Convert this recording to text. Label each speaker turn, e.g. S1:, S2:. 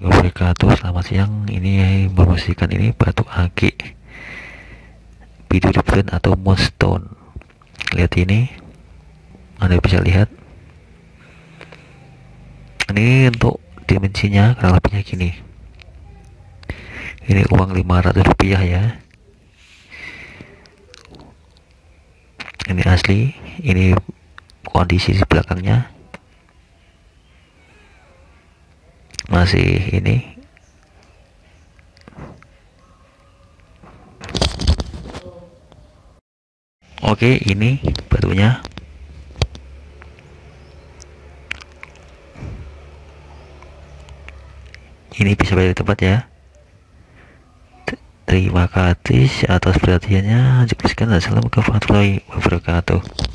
S1: wabarakatuh Selamat siang. Ini membersihkan ini batu ake Biduripen atau moonstone. Lihat ini. Anda bisa lihat. Ini untuk dimensinya kurang lebihnya gini. Ini uang 500 rupiah ya. Ini asli. Ini kondisi di belakangnya masih ini. Oke ini batunya. Ini bisa balik tempat ya. Terima kasih atas perhatiannya. Sekian assalamualaikum warahmatullahi wabarakatuh